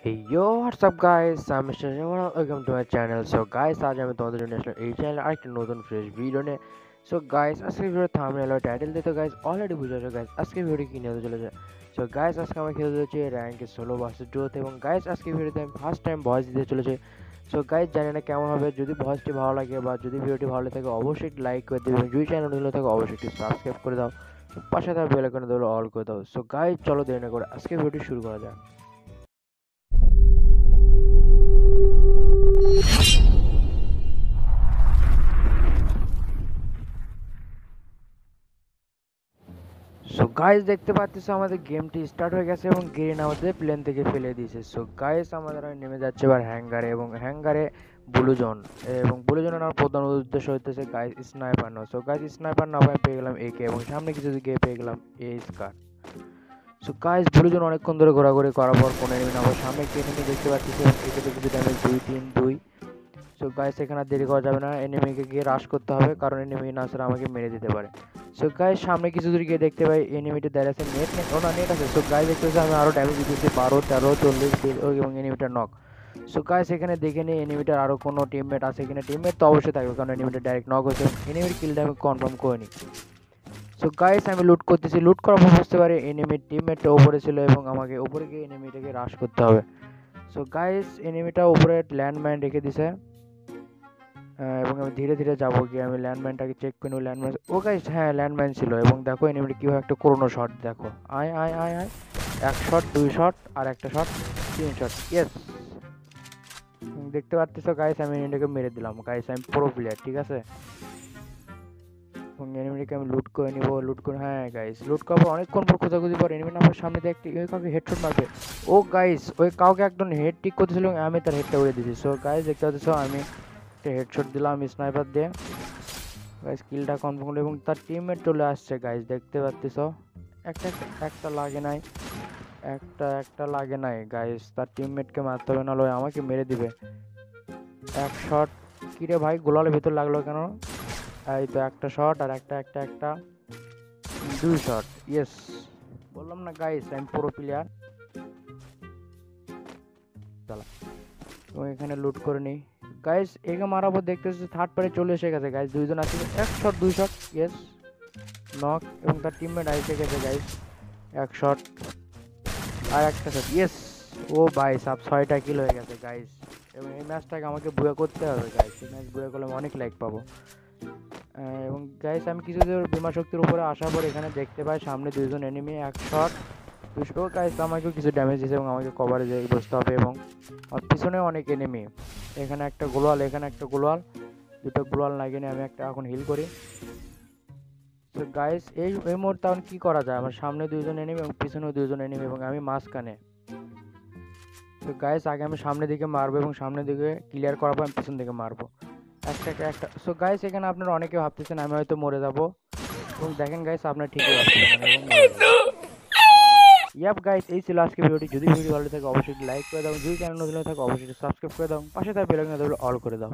Guys? I'm Mr. Jamal. Welcome to my channel. So guys, আজ আমি তোমাদের জন্য আসলে এই চ্যানেলে আরেকটা নতুন ফ্রেশ ভিডিও নিয়ে সো গাইস আজকে ভিডিও থাম্বনেল আর টাইটেল দিতে গাইস অলরেডি বুঝেছ গাইস আজকে ভিডিও কি নিয়ে চলেছে সো গাইস আজকে আমরা খেলতে চলেছি র্যাঙ্কে সোলো ভার্সেস ডুয়োতে এবং গাইস আজকে ভিডিওতে আমি ফার্স্ট টাইম ভয়েস দিতে চলেছে সো গাইস জানি না কেমন হবে যদি ভয়েসটি ভালো লাগে বা যদি ভিডিওটি ভালো লাগে থাকে অবশ্যই লাইক করে দেবে যদি চ্যানেল নিলে থাকে অবশ্যই একটু সাবস্ক্রাইব করে দাও পাশে তার বেল আইকনে অল করে দাও সো গাইস চলো দেরি না করে আজকে ভিডিওটি শুরু করা যাক সো গাইস দেখতে পাচ্ছিস আমাদের গেমটি স্টার্ট হয়ে গেছে এবং গ্রিন আমাদের প্লেন থেকে ফেলে দিয়েছে। সো গাইস আমাদের নেমে যাচ্ছে এবার হ্যাঙ্গারে এবং হ্যাঙ্গারে ব্লু জোন এবং ব্লু জোনের আমার প্রধান উদ্দেশ্য হইতেছে গাইস স্নাইপার না সো গাইস স্নাইপার না পেয়ে গেলাম একে এবং সামনে কিছু দিকে পেয়ে গেলাম এ স্কার সো গাইস ব্লু জোন অনেকক্ষণ ধরে ঘোরাঘুরি করার পর কোনো এনিমি না সামনে একটি এনিমি দেখতে পাচ্ছি এবং এটাতে কিছু ড্যামেজ দুই, তিন, দুই। সো গাইস এখানে দেরি করা যাবে না। এনিমিকে গিয়ে রাশ করতে হবে, কারণ এনিমি না ছাড়া আমাকে মেরে দিতে পারে। সো গাইস সামনে কিছু দূর গিয়ে দেখতে পাই এনিমিটা দাঁড়িয়ে আছে নেট নেট ও না নেট আছে। সো গাইস দেখতে পাচ্ছি আমি আরও ড্যামেজ দিতেছি বারো, তেরো, চল্লিশ এবং এনিমিটা নক সো গাইস এখানে দেখে নিই এনিমিটার আরও কোনো টিমমেট আছে কিনা। টিমমেট তো অবশ্যই থাকবে, কারণ এনিমিটা ডাইরেক্ট নক হয়েছে। এনিমির কিলটা আমি কনফার্ম করে নিই। সো গাইস আমি লুট করতেছি। লুট করার পর বুঝতে পারি এনিমির টিমমেটটা উপরে ছিল এবং আমাকে উপরে গিয়ে এনিমিটাকে রাশ করতে হবে। সো গাইস এনিমিটা উপরে ল্যান্ডমাইন রেখে দিছে। এবং আমি ধীরে ধীরে যাব গিয়ে। আমি ল্যান্ডমাইনটাকে চেক করে নেব। ল্যান্ডমাইন ও গাইস হ্যাঁ ল্যান্ডমাইন ছিল এবং দেখো এনিমিটি কীভাবে একটা করোনো শট দেখো। আয় আয় আয় আয়। এক শট দুই শট আর একটা শট তিন শট ইয়েস দেখতে পাচ্ছিস গাইস আমি এনিমিটাকে মেরে দিলাম। গাইস আমি প্রো প্লেয়ার ঠিক আছে? এনিমিটাকে আমি লুট করে নিব লুট করে হ্যাঁ গাইস লুট পর অনেকক্ষণ পর খোঁজাখুঁজি পর এনিমি আমার সামনে দিয়ে একটি কাউকে হেডশট মারবে। ও গাইস ওই কাউকে একদম হেড টিক করতেছিল আমি তার হেডটা উড়ে দিয়েছি। সো গাইস দেখতে পাচ্ছ, আমি একটা হেডশট দিলাম স্নাইপার দিয়ে। গাইস কিলটা কনফার্ম করল এবং তার টিমমেট চলে আসছে গাইস দেখতে পাচ্ছিস একটা একটা লাগে নাই। একটা একটা লাগে নাই গাইস তার টিমমেটকে মারতে হবে, নাহলে আমাকে মেরে দিবে। এক শট কিরে ভাই, গোলালের ভিতর লাগল কেন? এই তো একটা শট আর একটা একটা একটা। দুই শট ইয়েস বললাম না গাইস আমি পুরো প্লেয়ার চালা এবং এখানে লুট করে নিই। গাইস একে পর দেখতেছি থার্ড পারে চলে এসে গেছে গাইস দুইজন আছে, এক শট দুই শট ইয়েস নক এবং তার টিমমেট আইসে গেছে গাইস এক শট আর একটা শট ইয়েস ও ভাই সাব ছয়টা কিল হয়ে গেছে গাইস এবং এই ম্যাচটাকে আমাকে বুয়া করতে হবে গাইস এই ম্যাচ বুয়া করলে আমি অনেক লাইক পাবো। এবং গাইস আমি কিছু বিমা শক্তির উপরে আসার পর এখানে দেখতে পাই সামনে দুইজন এনিমি এক শট দুশো গাইস আমাকেও কিছু ড্যামেজ দিয়েছে এবং আমাকে কভারে যাই বসতে হবে এবং পিছনে অনেক এনিমি এখানে একটা গোলওয়াল এখানে একটা গোলওয়াল দুটো গোলওয়াল লাগিয়ে আমি একটা এখন হিল করি। তো গাইস এই এই মুহূর্তে এখন কী করা যায়? আমার সামনে দুইজন এনিমি এবং পিছনেও দুইজন এনিমি এবং আমি মাঝখানে। তো গাইস আগে আমি সামনের দিকে মারবো এবং সামনের দিকে ক্লিয়ার করার পর আমি পিছন দিকে মারবো। একটা একটা। সো গাইস এখানে আপনারা অনেকে ভাবতেছেন আমি হয়তো মরে যাব। এবং দেখেন গাইস আপনার ঠিকই ভাবতেছেন ইয়াপ গাইস এই ছিল আজকে ভিডিওটি। যদি ভিডিও ভালো থাকে অবশ্যই লাইক করে দাও। যদি চ্যানেল নতুন থাকে, অবশ্যই সাবস্ক্রাইব করে দাও। পাশে তার বেলাকে অল করে দাও।